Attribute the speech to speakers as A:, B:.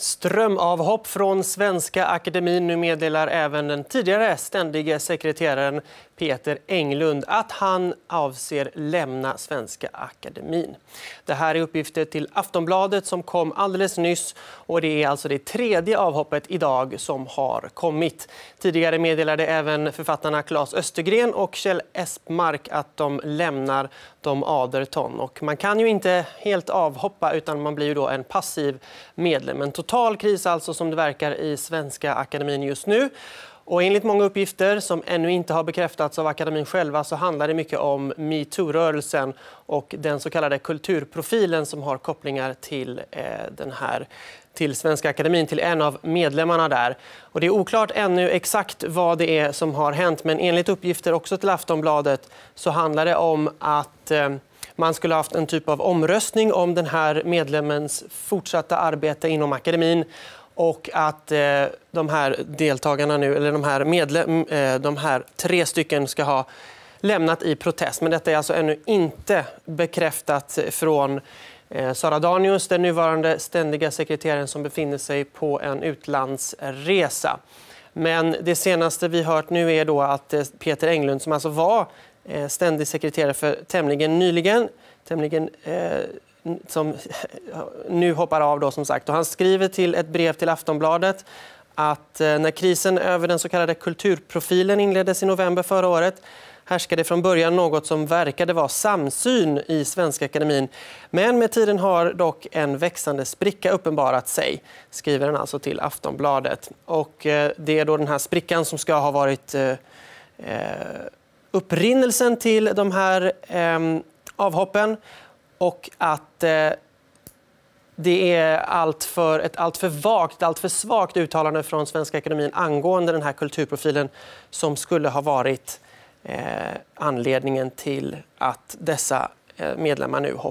A: Strömavhopp från Svenska Akademin. Nu meddelar även den tidigare ständige sekreteraren Peter Englund att han avser lämna Svenska Akademin. Det här är uppgifter till Aftonbladet som kom alldeles nyss. och Det är alltså det tredje avhoppet idag som har kommit. Tidigare meddelade även författarna Claes Östergren och Kjell Espmark att de lämnar Dom Aderton. Och man kan ju inte helt avhoppa, utan man blir ju då en passiv medlem. En total kris alltså, som det verkar i Svenska Akademin just nu. Och enligt många uppgifter som ännu inte har bekräftats av akademin själva så handlar det mycket om metoo-rörelsen och den så kallade kulturprofilen som har kopplingar till eh, den här till Svenska Akademin, till en av medlemmarna där. Och det är oklart ännu exakt vad det är som har hänt men enligt uppgifter också till Aftonbladet så handlar det om att eh, man skulle ha haft en typ av omröstning om den här medlemmens fortsatta arbete inom akademin och att eh, de här deltagarna nu, eller de här, medlem, eh, de här tre stycken ska ha lämnat i protest. Men detta är alltså ännu inte bekräftat från eh, Sara Danius, den nuvarande ständiga sekreteraren som befinner sig på en utlandsresa. Men det senaste vi hört nu är då att eh, Peter Englund, som alltså var Eh, ständig sekreterare för tämligen nyligen, tämligen eh, som nu hoppar av. Då, som sagt. Och han skriver till ett brev till Aftonbladet att eh, när krisen över den så kallade kulturprofilen inleddes i november förra året härskade från början något som verkade vara samsyn i Svenska Akademin. Men med tiden har dock en växande spricka uppenbarat sig, skriver han alltså till Aftonbladet. Och eh, det är då den här sprickan som ska ha varit eh, eh upprinnelsen till de här ehm, avhoppen och att eh, det är allt för, ett alltför vagt, allt för svagt uttalande från Svenska Akademin angående den här kulturprofilen som skulle ha varit eh, anledningen till att dessa eh, medlemmar nu hoppar